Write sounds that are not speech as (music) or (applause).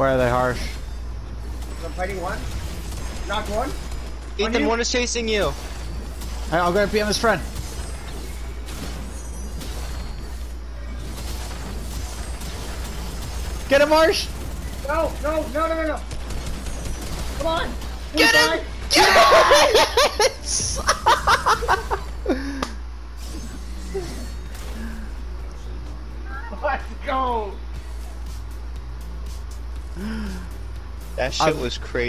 Where are they, Harsh? I'm fighting one. Knocked one. Ethan, you? one is chasing you. Hey, I'll go be on his friend. Get him, Harsh! No, no, no, no, no, no. Come on. Get Please him! die. Yes! (laughs) Let's go. That shit was crazy.